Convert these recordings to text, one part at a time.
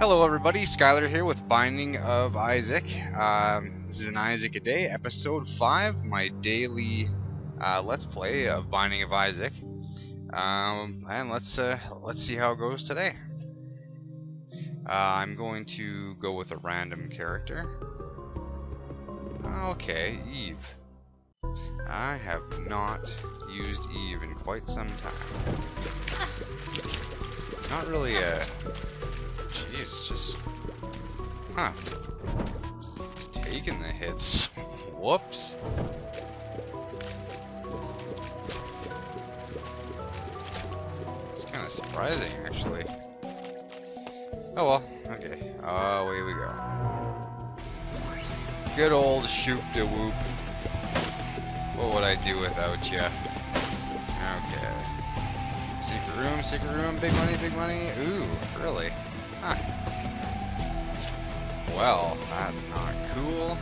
Hello everybody, Skylar here with Binding of Isaac. Um, this is an Isaac a Day, episode 5, my daily uh, Let's Play of Binding of Isaac. Um, and let's, uh, let's see how it goes today. Uh, I'm going to go with a random character. Okay, Eve. I have not used Eve in quite some time. Not really a Jeez, just... Huh. Taking the hits. Whoops. It's kind of surprising, actually. Oh well, okay. Uh, Away we go. Good old shoot de whoop. What would I do without you? Okay. Secret room, secret room, big money, big money. Ooh, really? Huh. Well, that's not cool.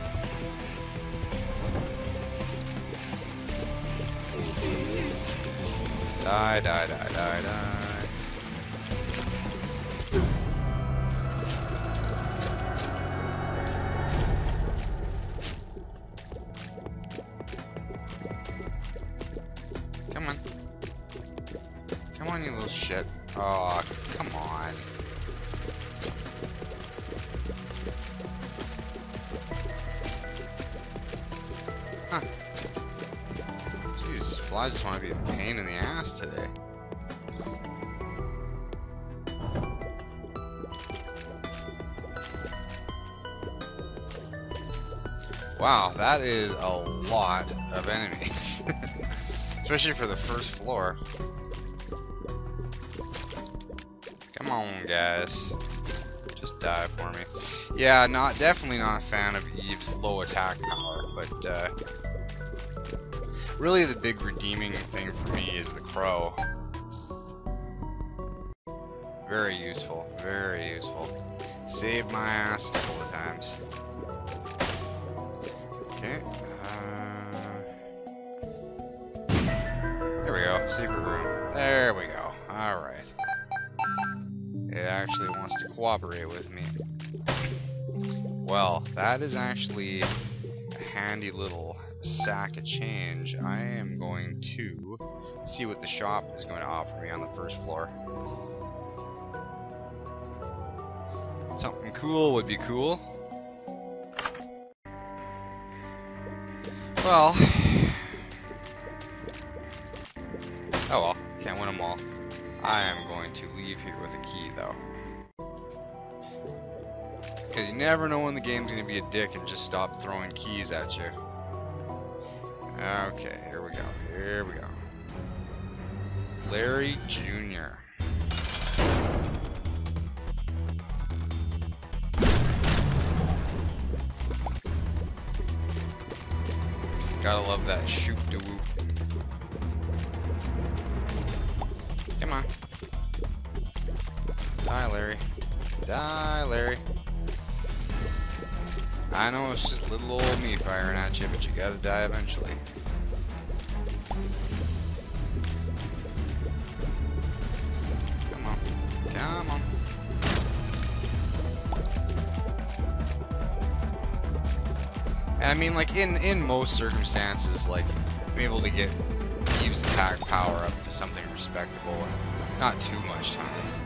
Die, die, die, die, die. Wow, that is a lot of enemies. Especially for the first floor. Come on, guys. Just die for me. Yeah, not definitely not a fan of Eve's low attack power, but uh, really the big redeeming thing for me is the crow. Very useful, very useful. Saved my ass a couple of times. Cooperate with me. Well, that is actually a handy little sack of change. I am going to see what the shop is going to offer me on the first floor. Something cool would be cool. Well. Never know when the game's going to be a dick and just stop throwing keys at you. Okay, here we go. Here we go. Larry Jr. Gotta love that shoot to whoop. Come on. Die, Larry. Die, Larry. I know it's just little old me firing at you, but you gotta die eventually. Come on. Come on. And I mean, like, in, in most circumstances, like, I'm able to get Eve's attack power up to something respectable and not too much time.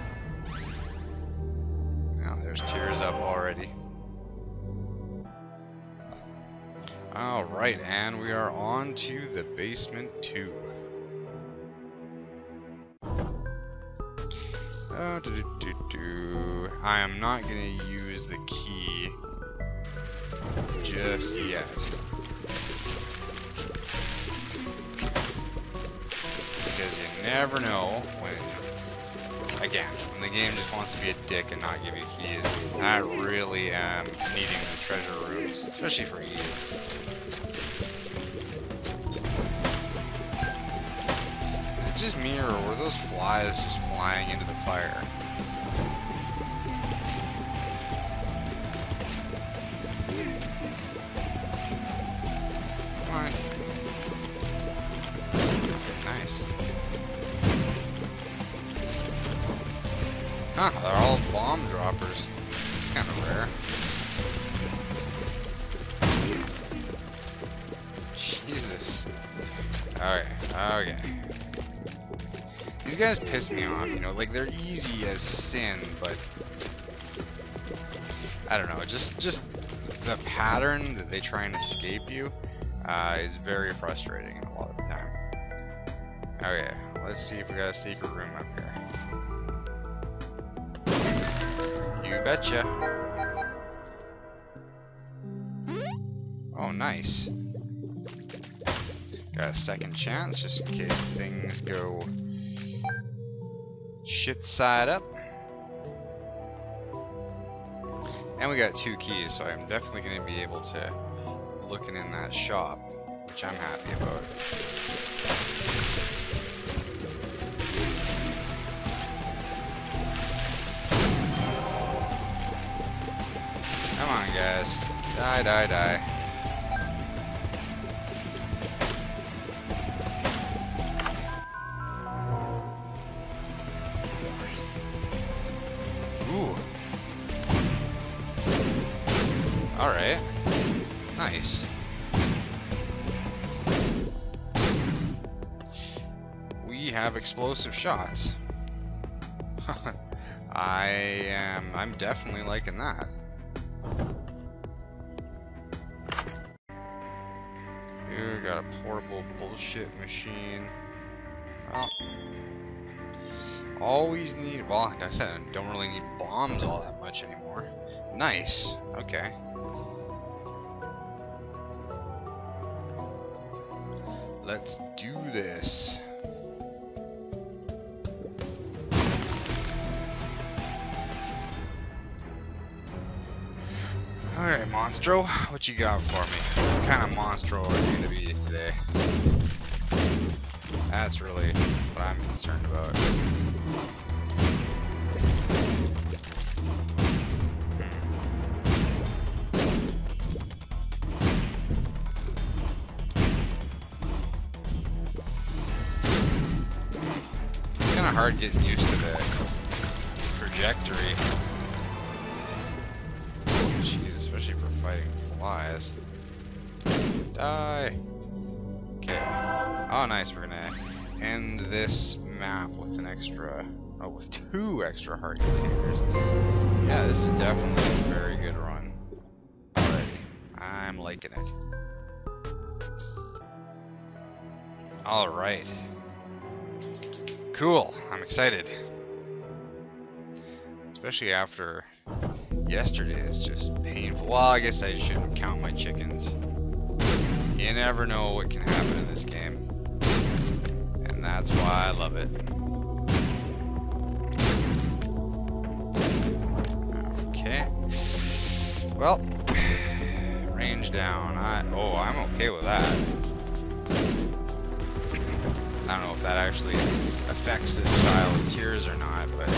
And we are on to the basement 2. Uh, doo -doo -doo. I am not going to use the key just yet. Because you never know when, again, when the game just wants to be a dick and not give you keys. I really am needing the treasure rooms, especially for Eve. Just me, or were those flies just flying into the fire? Come on. Nice. Huh, they're all bomb droppers. Guys piss me off, you know, like they're easy as sin, but I don't know, just just the pattern that they try and escape you uh, is very frustrating a lot of the time. Okay, let's see if we got a secret room up here. You betcha. Oh, nice. Got a second chance just in case things go shit side up. And we got two keys, so I'm definitely going to be able to looking in that shop, which I'm happy about. Come on, guys. Die, die, die. Explosive shots. I am... I'm definitely liking that. Here, we got a portable bullshit machine. Well, always need... Well, like I said, I don't really need bombs all that much anymore. Nice. Okay. Let's do this. Alright, Monstro, what you got for me? What kind of Monstro are you gonna be today? That's really what I'm concerned about. It's kind of hard getting used to the trajectory. Die! Okay. Oh, nice. We're gonna end this map with an extra... Oh, with two extra heart containers. Yeah, this is definitely a very good run. Alrighty. I'm liking it. Alright. Cool. I'm excited. Especially after yesterday's just painful. Well, I guess I shouldn't count my chickens. You never know what can happen in this game. And that's why I love it. Okay. Well, range down. I, oh, I'm okay with that. I don't know if that actually affects this style of tears or not, but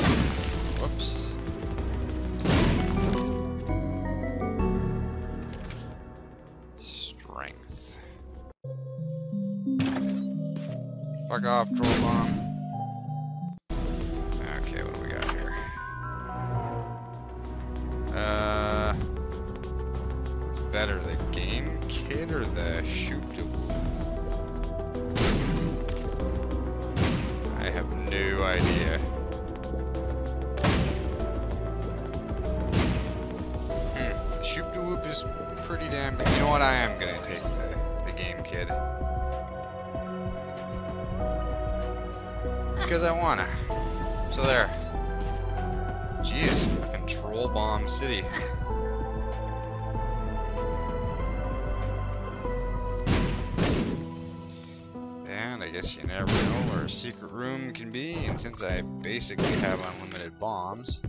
whoops. Fuck off, troll bomb. Okay, what do we got here? Uh, it's better, the game kid or the shoot to I have no idea. Hmm. Whoop is pretty damn good. You know what? I am gonna take the, the game kid. Because I wanna. So there. Jeez, fucking troll bomb city. And I guess you never know where a secret room can be, and since I basically have unlimited bombs,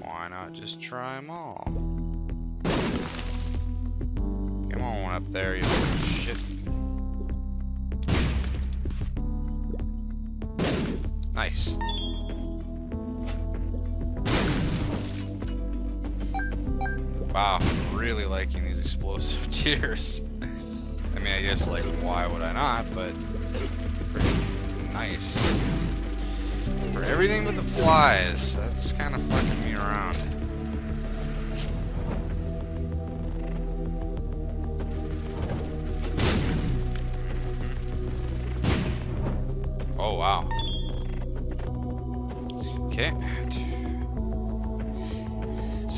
why not just try them all? Come on up there, you Wow, really liking these explosive tears. I mean, I guess, like, why would I not, but nice. For everything but the flies, that's kind of fucking me around.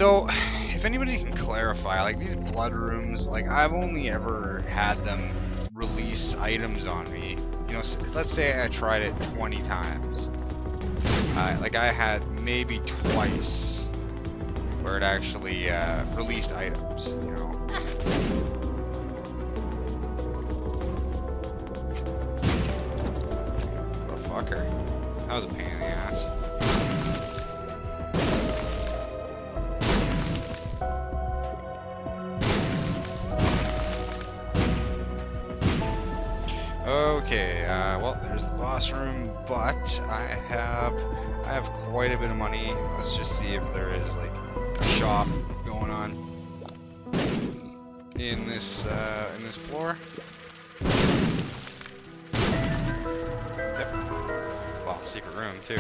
So, if anybody can clarify, like these blood rooms, like I've only ever had them release items on me. You know, let's say I tried it 20 times. Uh, like I had maybe twice where it actually uh, released items, you know. There's the boss room, but I have I have quite a bit of money. Let's just see if there is like a shop going on in this uh, in this floor. Yep. Well, secret room too.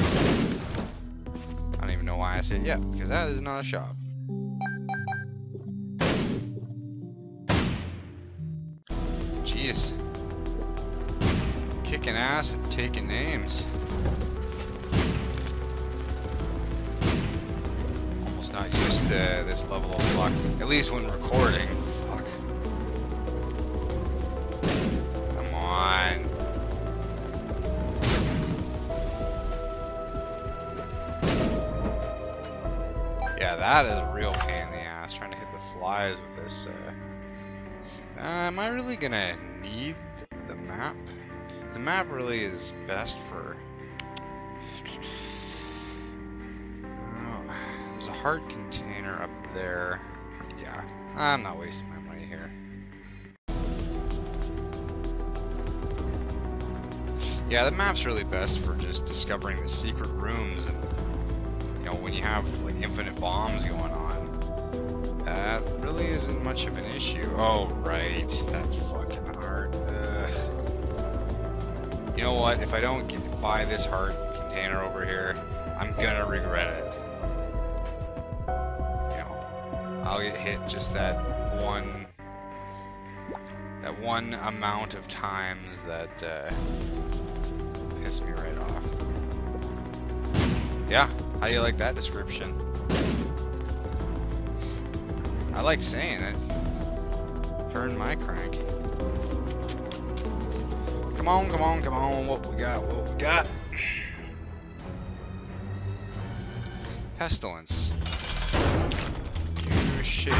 I don't even know why I said yep, because that is not a shop. Taking names. Almost not used to this level of luck. At least when recording. Fuck. Come on. Yeah, that is a real pain in the ass, trying to hit the flies with this. Uh, uh, am I really gonna map really is best for oh, There's a heart container up there. Yeah, I'm not wasting my money here. Yeah, the map's really best for just discovering the secret rooms and, you know, when you have, like, infinite bombs going on. That really isn't much of an issue. Oh, right. That's You know what? If I don't get, buy this heart container over here, I'm gonna regret it. You know, I'll get hit just that one that one amount of times that uh, piss me right off. Yeah, how do you like that description? I like saying it. Turn my crank. Come on, come on, come on, what we got, what we got? Pestilence You shit.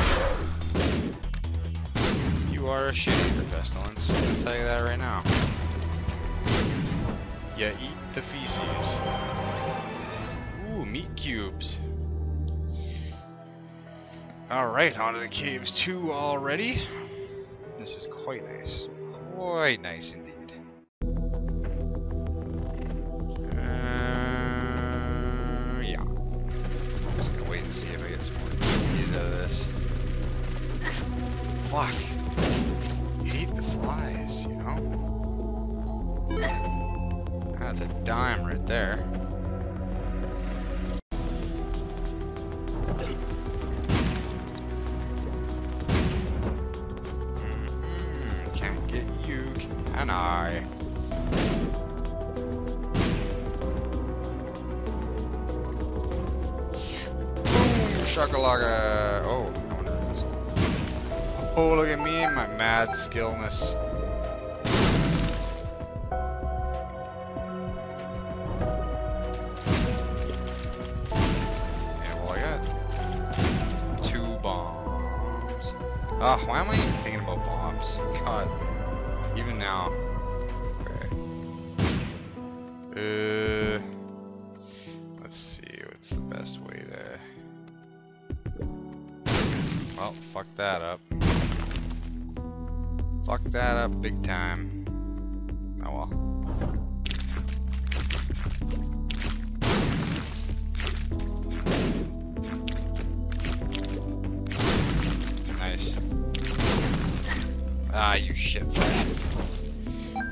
You are a shit eater, Pestilence. I'll tell you that right now. You eat the feces. Ooh, meat cubes. Alright, onto the caves 2 already. This is quite nice. Quite nice indeed. Oh, why am I even thinking about bombs? God. Even now. Okay. Uh, let's see, what's the best way to... Well, fuck that up. Fuck that up big time. Ah, you shit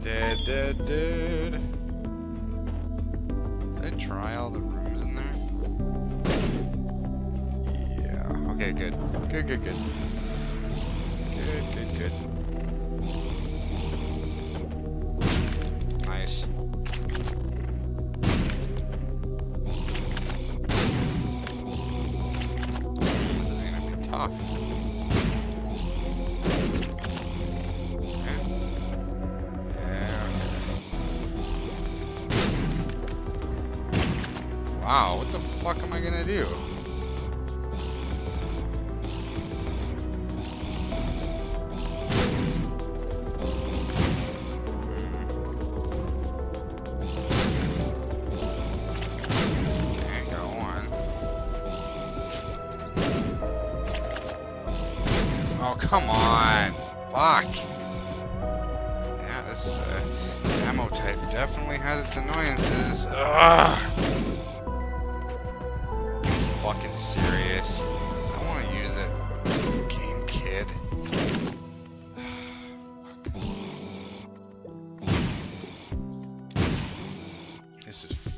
Dead, dead, dead. Did I try all the rooms in there? Yeah. Okay, good. Good, good, good. Good, good, good.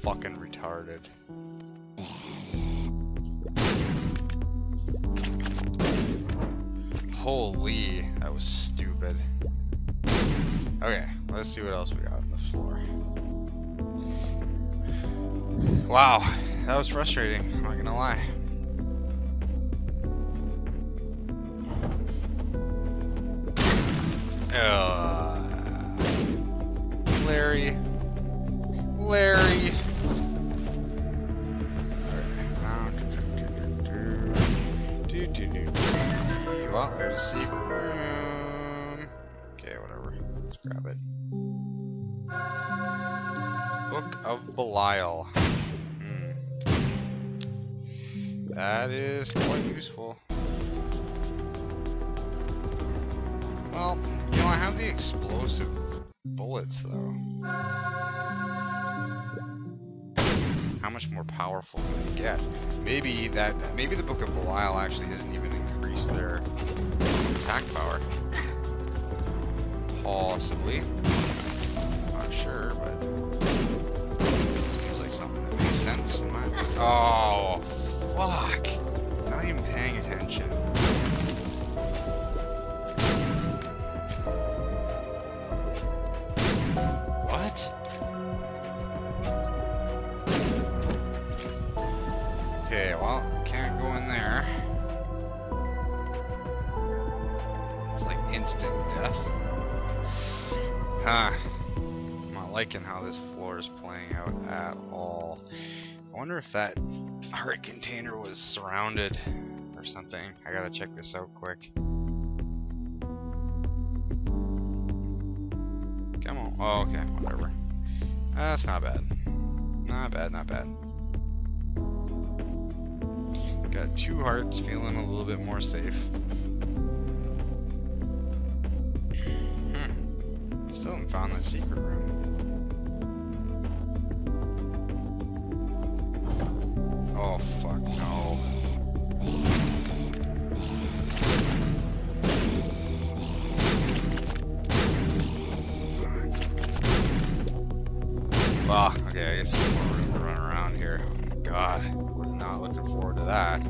Fucking retarded. Holy, that was stupid. Okay, let's see what else we got on the floor. Wow, that was frustrating, I'm not gonna lie. Ugh. Larry. Larry. Hmm. That is quite useful. Well, you know, I have the explosive bullets, though. How much more powerful can they get? Maybe that, maybe the Book of Belial actually doesn't even increase their attack power. Possibly. Not sure, but my. Oh, fuck! Not even paying attention. What? Okay, well, can't go in there. It's like instant death. Huh. I'm not liking how this floor is playing out at all. I wonder if that heart container was surrounded or something. I gotta check this out quick. Come on. Oh, okay, whatever. That's not bad. Not bad, not bad. Got two hearts, feeling a little bit more safe. Hmm. Still haven't found the secret room. Oh, fuck, no. Well, okay, I guess more room to run around here. Oh God, was not looking forward to that.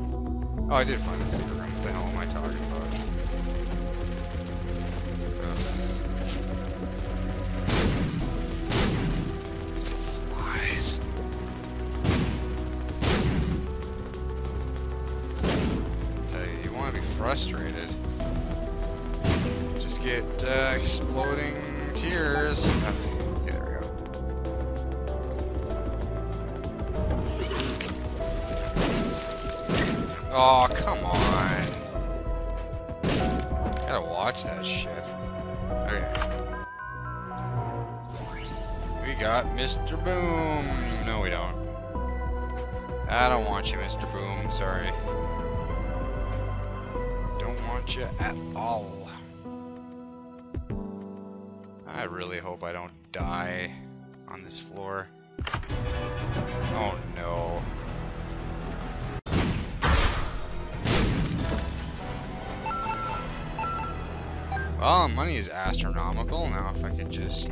Oh, I did find the secret room. What the hell am I talking about? At all. I really hope I don't die on this floor. Oh no. Well, money is astronomical. Now, if I could just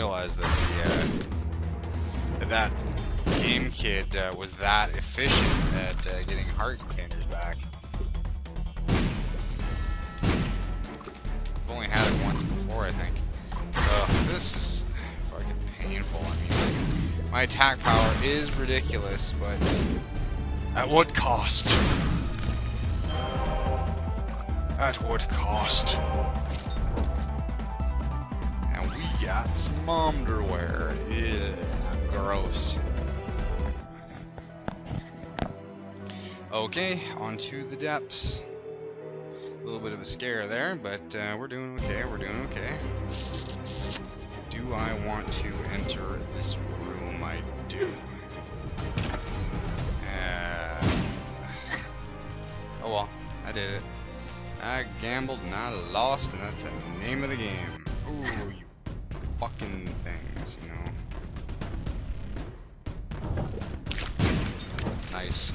realize that the, uh, that, game kid uh, was that efficient at uh, getting heart containers back. I've only had it once before, I think. Ugh, this is fucking painful. I mean, like, my attack power is ridiculous, but at what cost? Okay, on to the depths. A little bit of a scare there, but uh, we're doing okay, we're doing okay. Do I want to enter this room? I do. Uh, oh well, I did it. I gambled and I lost, and that's the name of the game. Ooh, you fucking things, you know. Nice.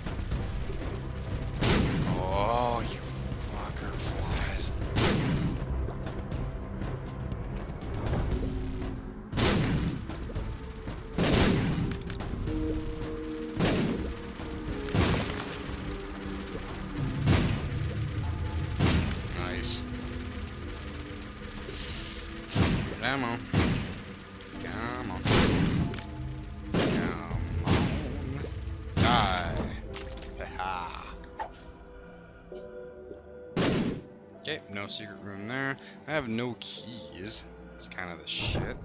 Of the shit.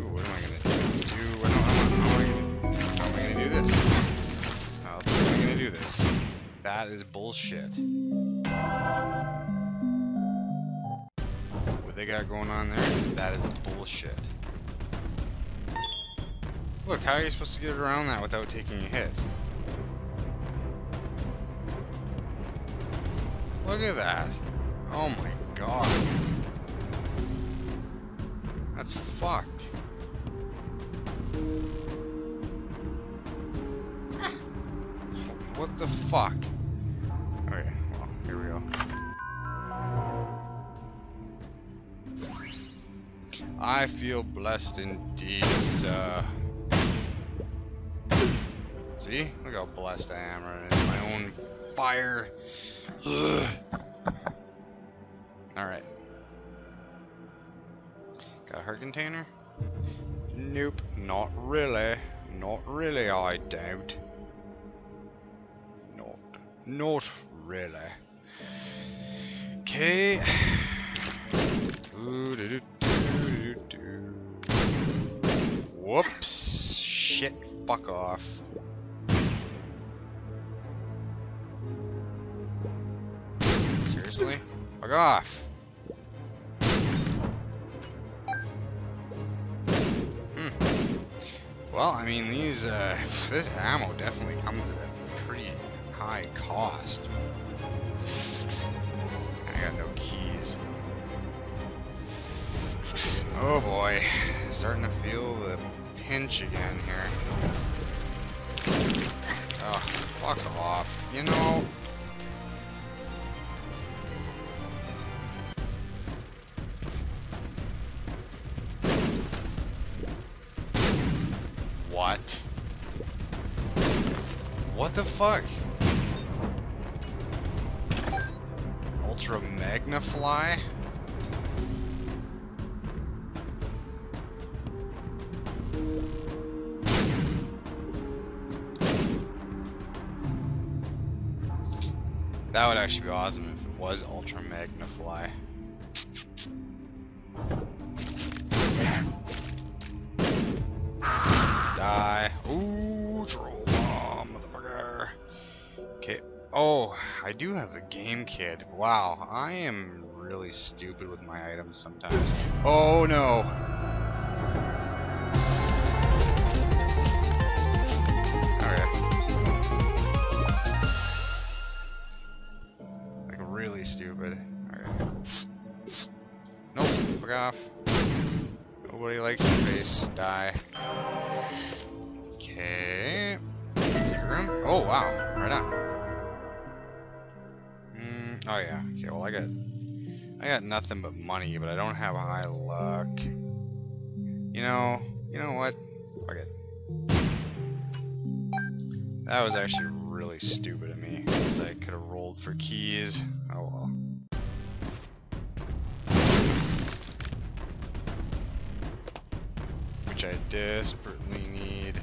Ooh, what am I gonna do? Am how am I gonna, how am I gonna do this? How am I gonna do this? That is bullshit. What they got going on there? That is bullshit. Look, how are you supposed to get around that without taking a hit? Look at that. Oh my god. Fucked. What the fuck? Oh, okay, well, here we go. I feel blessed indeed, sir. See? Look how blessed I am running in my own fire. Alright. Heart container? Nope, not really. Not really, I doubt. Not, not really. Okay. Whoops. Shit, fuck off. Seriously? Fuck off. Well, I mean, these, uh, this ammo definitely comes at a pretty high cost. I got no keys. Oh boy, starting to feel the pinch again here. Oh, fuck off. You know, fuck? Ultra Magnafly? That would actually be awesome if it was Ultra Magnafly. Die. Ooh, Oh, I do have the game kid. Wow, I am really stupid with my items sometimes. Oh no! Like really stupid. Nope, fuck off. Nobody likes your face. Die. Okay. Oh wow, oh yeah. Okay, well I got I got nothing but money, but I don't have high luck. You know, you know what? Fuck it. That was actually really stupid of me. Because I could have rolled for keys. Oh well. Which I desperately need.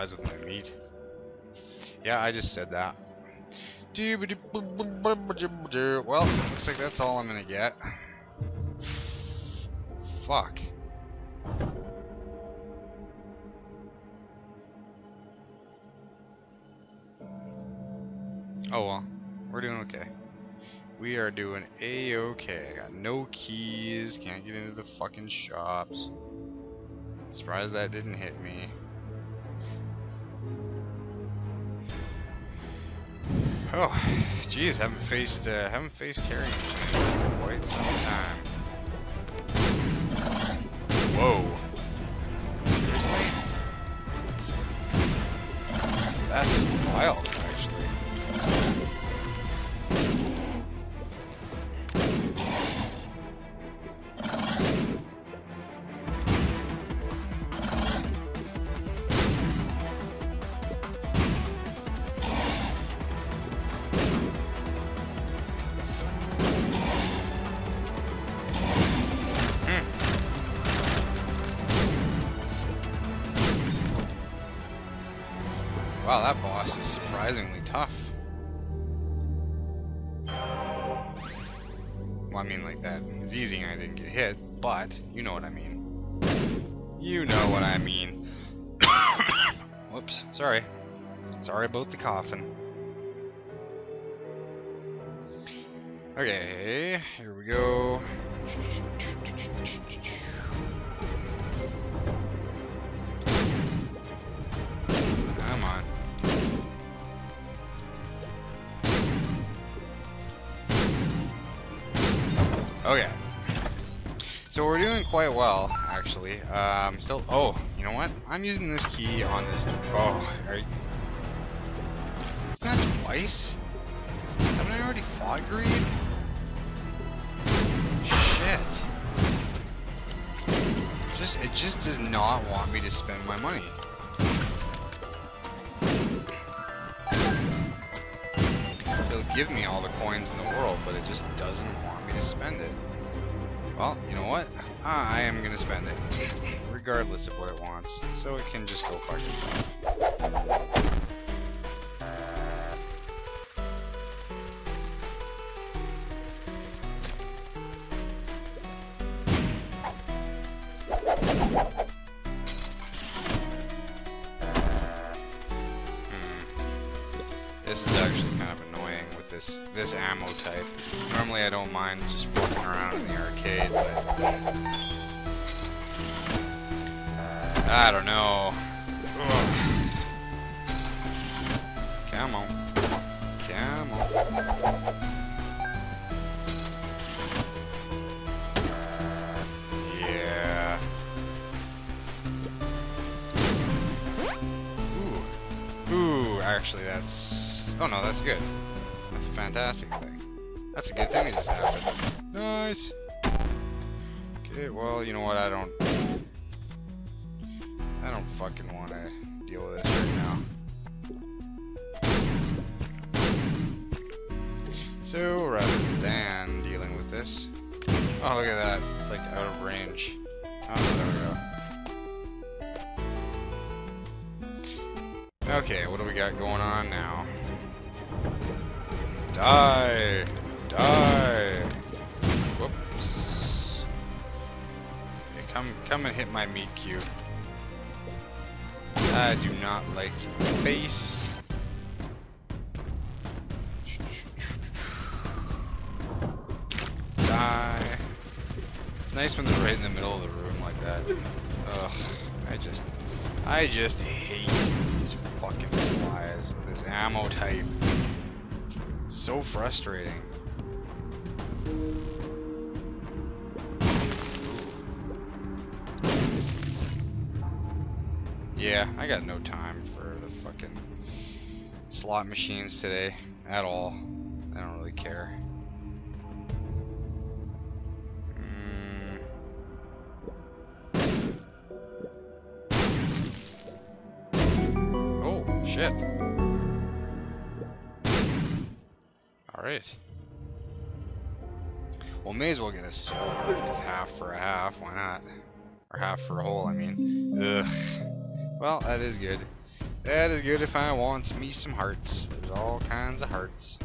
Flies with my meat. Yeah, I just said that. Well, looks like that's all I'm gonna get. Fuck. Oh well, we're doing okay. We are doing a-okay. I got no keys, can't get into the fucking shops. Surprised that didn't hit me. Oh, jeez, haven't faced uh, haven't faced Carrion in quite some time. Whoa. Seriously? That's wild, Sorry about the coffin. Okay, here we go. Come on. Okay. So we're doing quite well, actually. Um, still. Oh, you know what? I'm using this key on this. Oh, twice? Haven't I already fought Greed? Shit. Just it just does not want me to spend my money. It'll give me all the coins in the world, but it just doesn't want me to spend it. Well, you know what? I am gonna spend it. Regardless of what it wants. So it can just go fuck itself. Okay, what do we got going on now? Die! Die! Whoops. Come, come and hit my meat cube. I do not like your face. Die. It's nice when they're right in the middle of the room like that. Ugh, I just, I just hate these fucking flies with this ammo type. So frustrating. Yeah, I got no time for the fucking slot machines today at all. I don't really care. May as well get a. It's half for a half, why not? Or half for a whole, I mean. Ugh. Well, that is good. That is good if I want me some hearts. There's all kinds of hearts.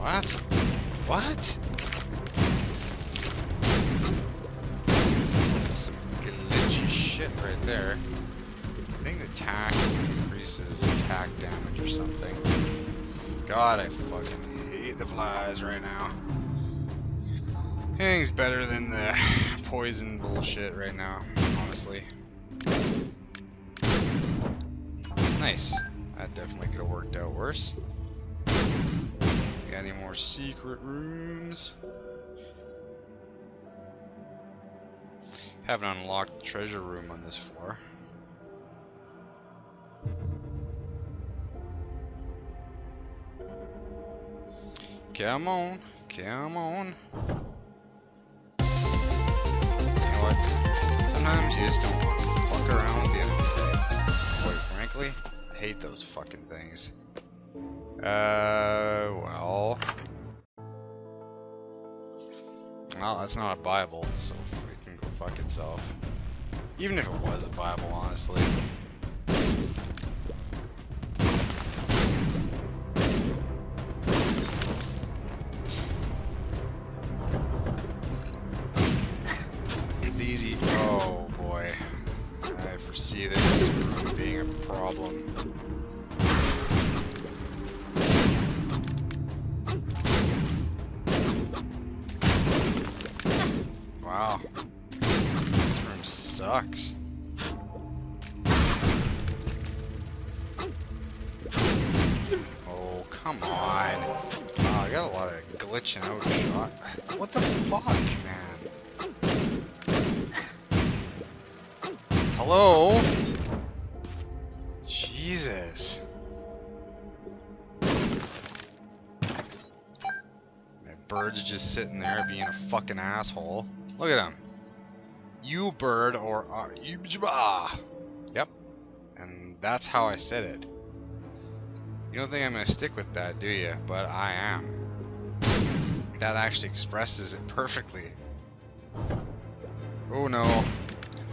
What? What? Some glitchy shit right there. I think the attack increases attack damage or something. God, I fucking the flies right now. Anything's better than the poison bullshit right now, honestly. Nice. That definitely could have worked out worse. Got any more secret rooms? Haven't unlocked the treasure room on this floor. Come on, come on. You know what? Sometimes you just don't fuck around with the enemy Quite frankly, I hate those fucking things. Uh, well... Well, that's not a Bible, so it can go fuck itself. Even if it was a Bible, honestly. What the fuck, man? Hello? Jesus. That bird's just sitting there being a fucking asshole. Look at him. You bird or are you ah. Yep. And that's how I said it. You don't think I'm gonna stick with that, do you? But I am. That actually expresses it perfectly. Oh no.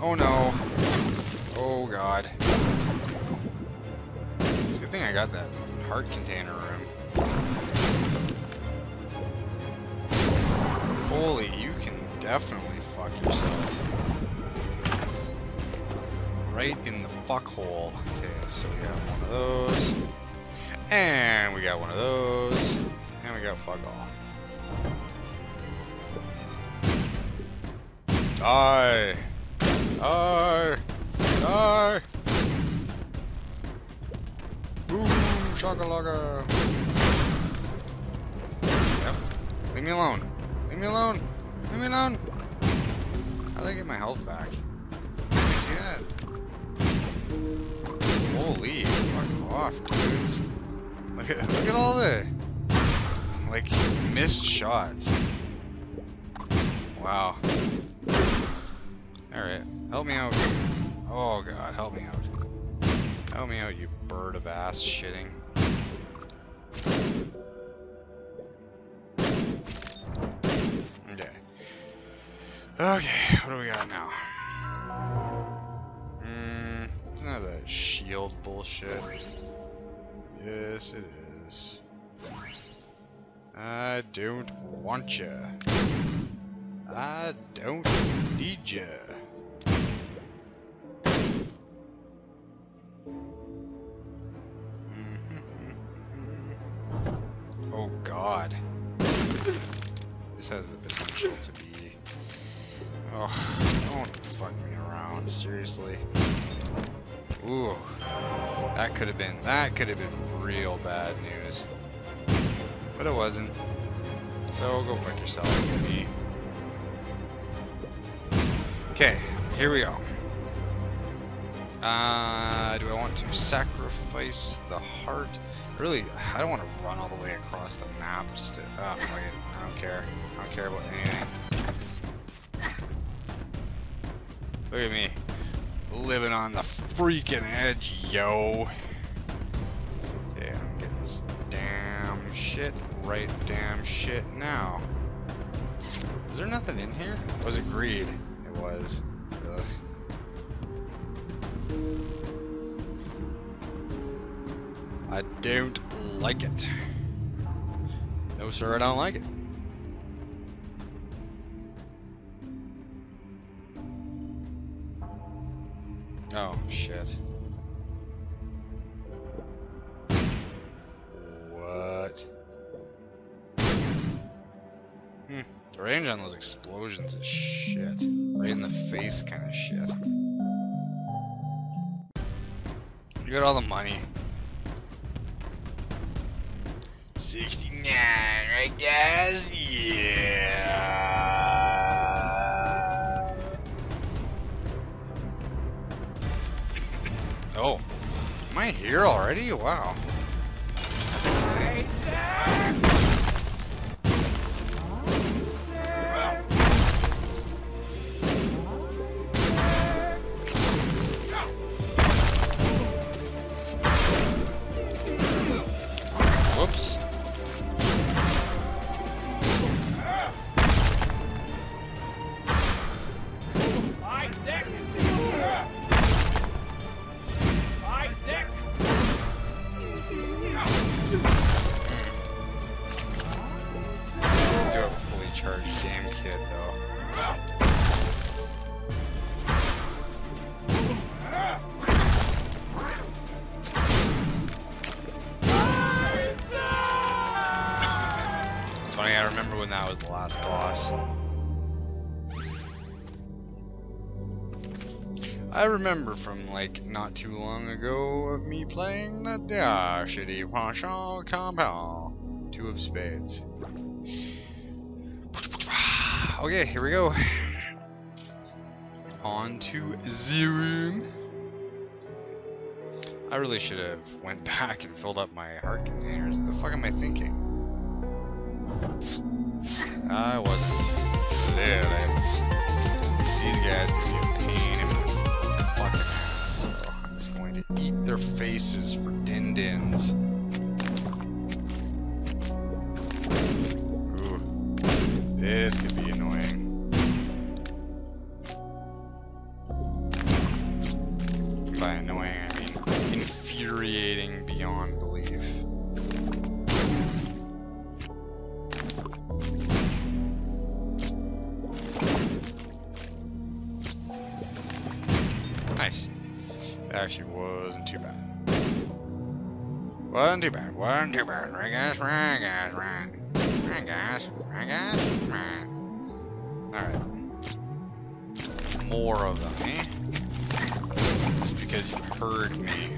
Oh no. Oh god. It's a good thing I got that heart container room. Holy, you can definitely fuck yourself. Right in the fuck hole. Okay, so we got one of those. And we got one of those. And we got fuck all. Die! Die! Die! Boom! Shakalaka! Yep. Leave me alone. Leave me alone. Leave me alone. How did I get my health back? Did you see that? Holy, fuck off, dudes. Look at look at all the like missed shots. Wow. Alright, help me out. Oh god, help me out. Help me out, you bird of ass shitting. Okay. Okay, what do we got now? Mmm, isn't that that shield bullshit? Yes, it is. I don't want you. I don't need ya. Oh god. This has the potential to be... Oh, don't fuck me around, seriously. Ooh. That could have been, that could have been real bad news. But it wasn't. So go fuck yourself, me. Okay, here we go. Uh, do I want to sacrifice the heart? Really, I don't want to run all the way across the map just to, oh. I don't care. I don't care about anything. Look at me. Living on the freaking edge, yo. Okay, I'm getting damn shit right damn shit now. Is there nothing in here? Was it greed? Was. Ugh. I don't like it. No sir, I don't like it. All the money. 69, right guys? Yeah. Oh. Am I here already? Wow. Remember from like not too long ago of me playing the uh, shitty compound. Two of spades. Okay, here we go. On to room. I really should have went back and filled up my heart containers. What the fuck am I thinking? I wasn't. Clearly. These guys be a pain fucking ass. So I'm just going to eat their faces for din actually wasn't too bad. Wasn't too bad. Wasn't too bad. Right, guys? Right, guys? Right. Right, guys? Right, guys? Right. Alright. More of them, eh? Just because you heard me.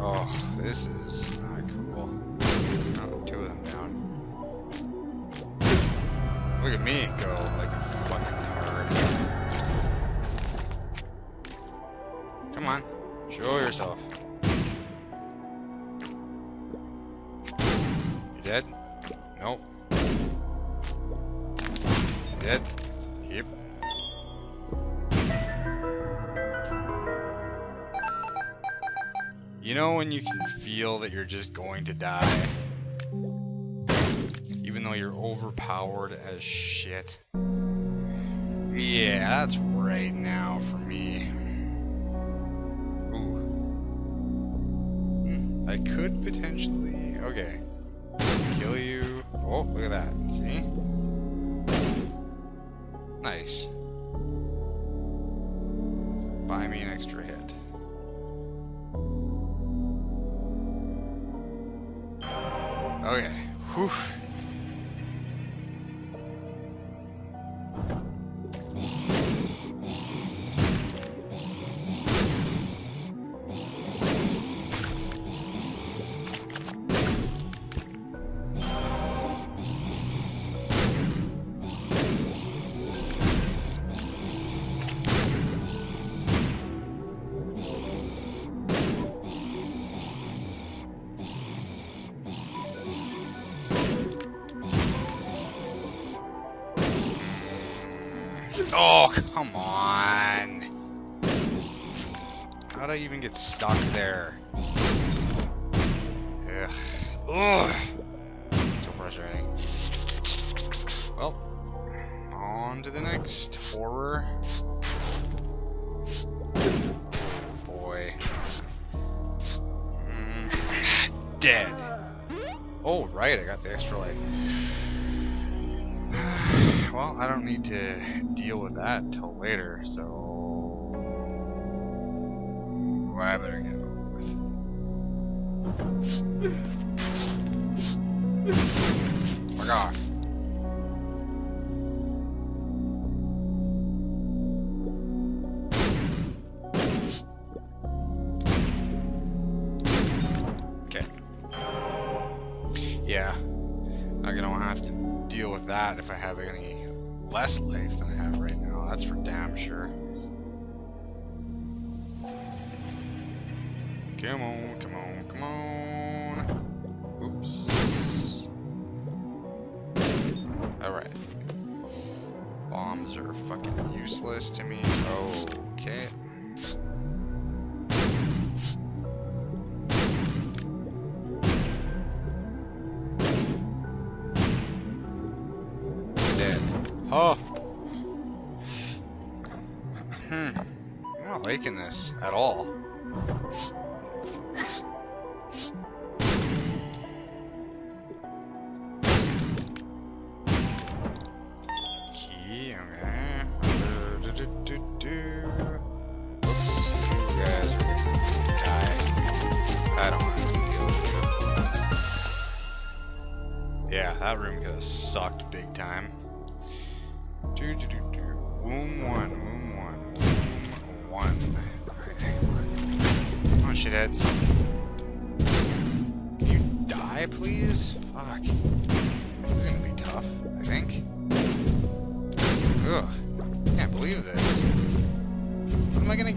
Oh, this is not cool. Oh, two of them down. Look at me go to die? Even though you're overpowered as shit. Yeah, that's right now for me. Ooh. Hmm, I could potentially... Okay. Kill you. Oh, look at that. See? Nice. Come on. How'd I even get stuck there? Ugh. Ugh. So frustrating. Well, on to the next horror. Boy. Mm. Dead. Oh, right, I got the extra life. Well, I don't need to deal with that till later, so I better get over with. Oh Fuck off. Useless to me. Okay. Dead. Oh! Hmm. I'm not liking this at all.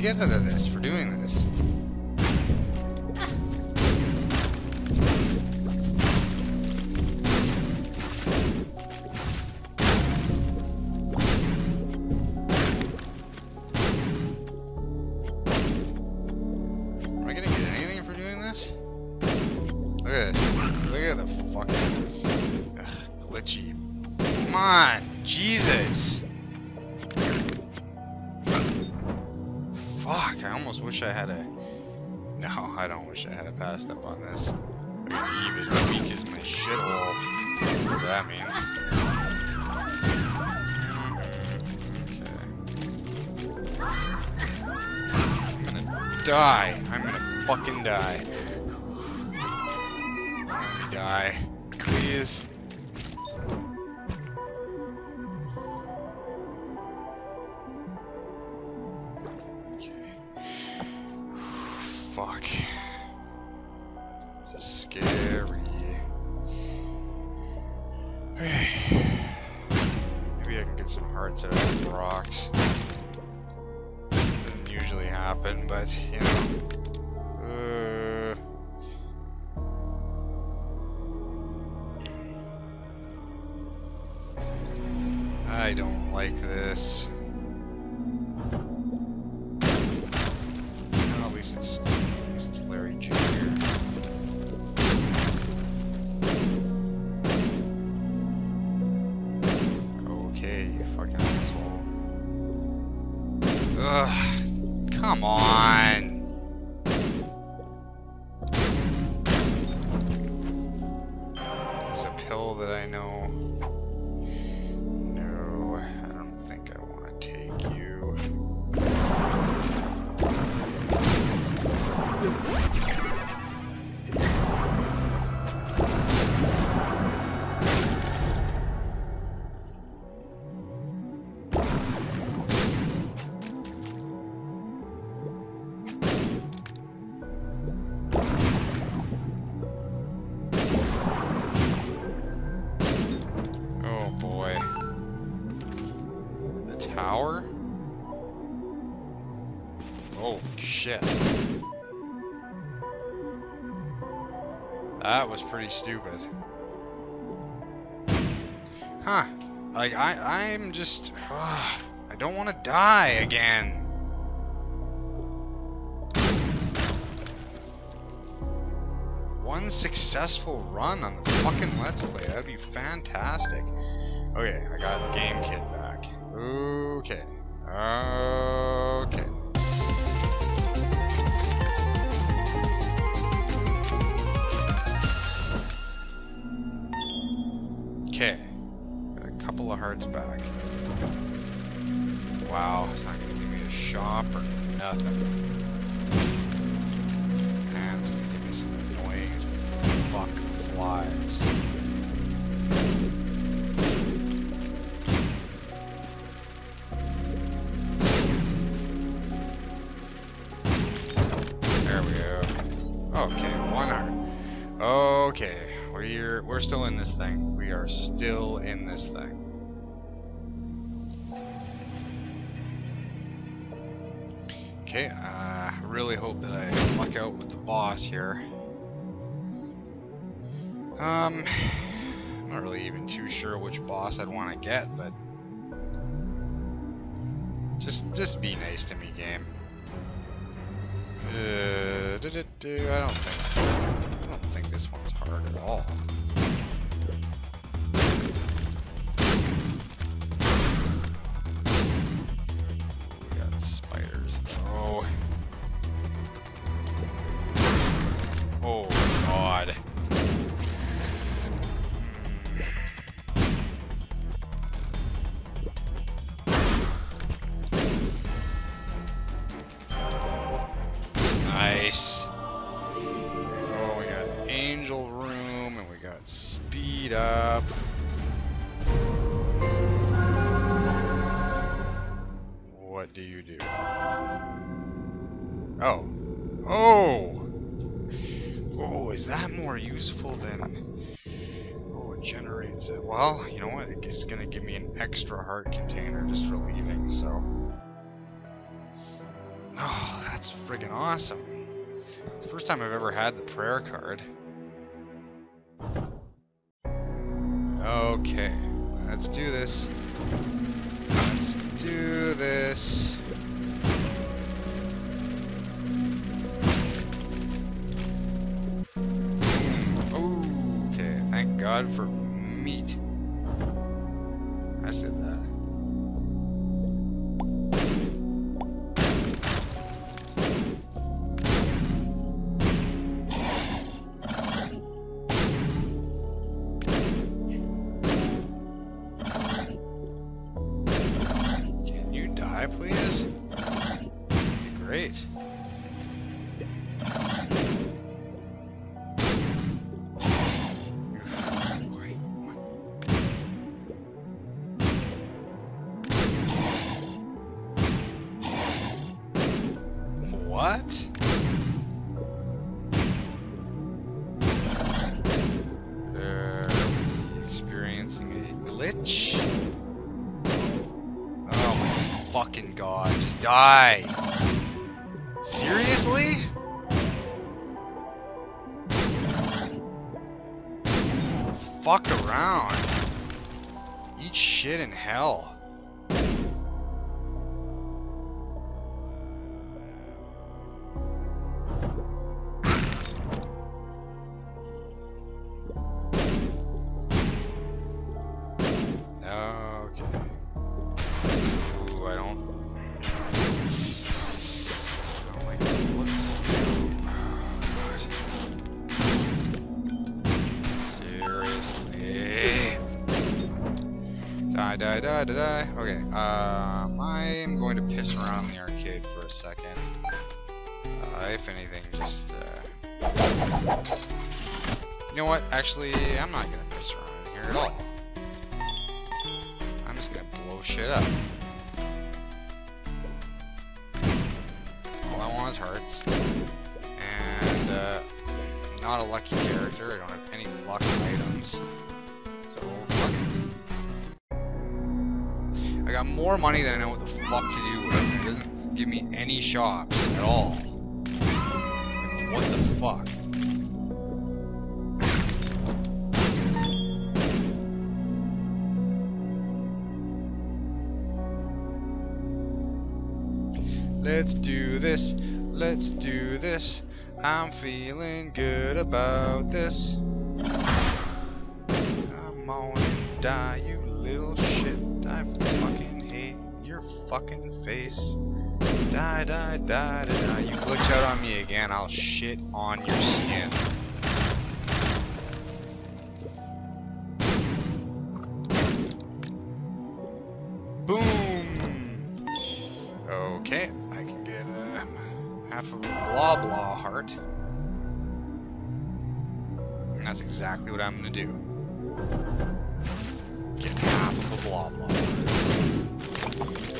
Get out of this for doing this? Die. Die. Please. Okay. Fuck. Pretty stupid. Huh. Like I I'm just I don't want to die again. One successful run on the fucking Let's Play. That'd be fantastic. Okay, I got game kid back. Okay. Okay. Of hearts back. Wow, it's not gonna give me a shop or nothing. And it's gonna give me some annoying fuck flies. There we go. Okay, one heart. Okay, we're we're still in this thing. We are still Okay, uh, I really hope that I luck out with the boss here. Um, I'm not really even too sure which boss I'd want to get, but just just be nice to me, game. Uh, I don't think I don't think this one's hard at all. Up. What do you do? Oh. Oh! Oh, is that more useful than... Oh, it generates it. Well, you know what? It's gonna give me an extra heart container just for leaving, so... Oh, that's friggin' awesome. First time I've ever had the prayer card. Okay, let's do this. Let's do this. Okay, thank God for Fuck around. Eat shit in hell. actually, I'm not gonna feeling good about this. Come on and die, you little shit. I fucking hate your fucking face. Die, die, die, die, die. You glitch out on me again, I'll shit on your skin. Boom! Okay, I can get um, half of a blah blah heart that's exactly what I'm gonna do. Get half of a blob blob.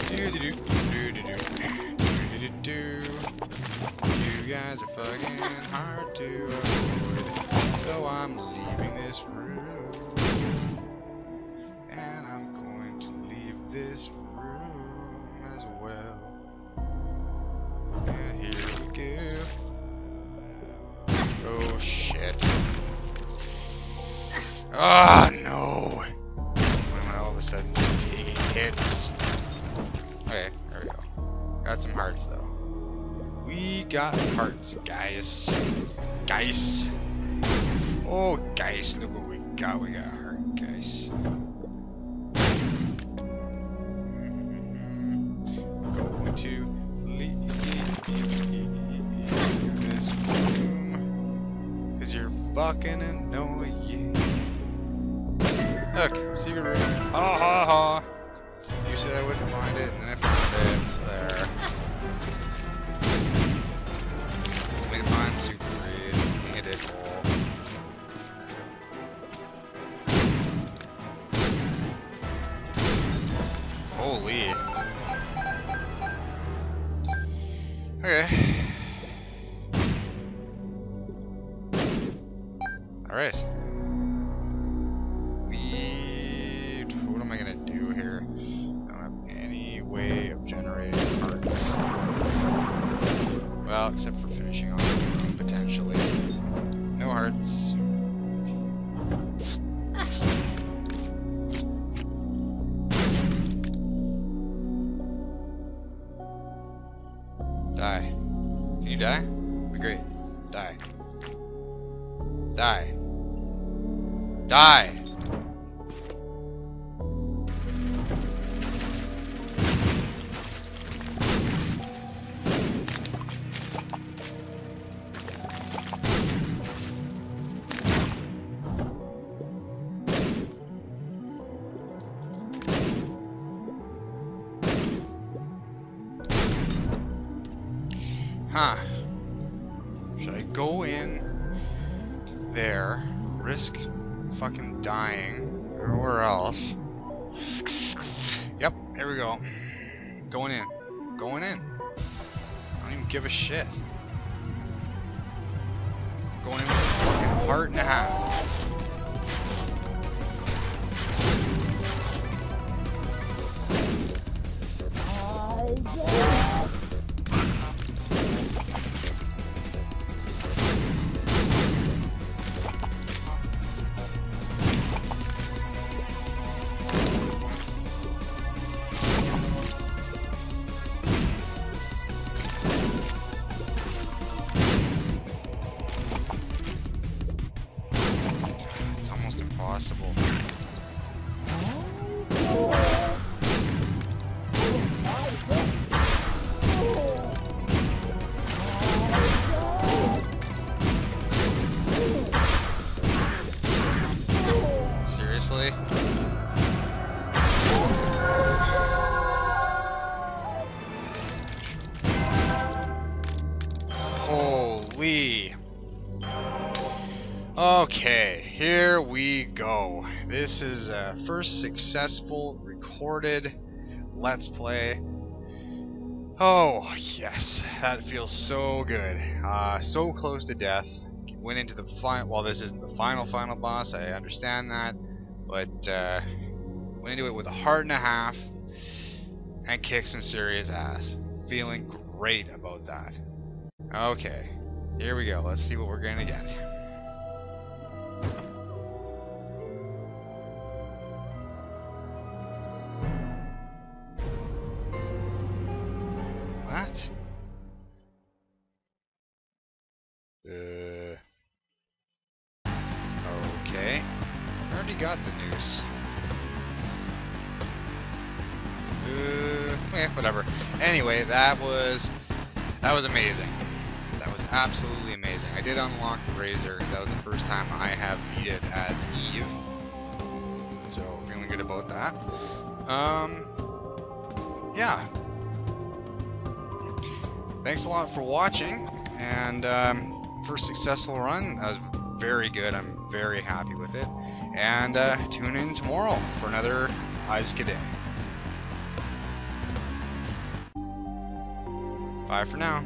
Do do do do do do do do You guys are fucking hard to avoid, so I'm leaving this room. generation. give a shit. First successful recorded Let's Play. Oh, yes, that feels so good. Uh, so close to death. Went into the final, well this isn't the final final boss, I understand that, but uh, went into it with a heart and a half and kicked some serious ass. Feeling great about that. Okay, here we go, let's see what we're gonna get. What? Uh. Okay. I already got the noose. Uh. Whatever. Anyway, that was that was amazing. That was absolutely amazing. I did unlock the Razor because that was the first time I have beat it as Eve. So feeling good about that. Um. Yeah, thanks a lot for watching, and um, first successful run, that was very good. I'm very happy with it. And uh, tune in tomorrow for another Isaac Day. Bye for now.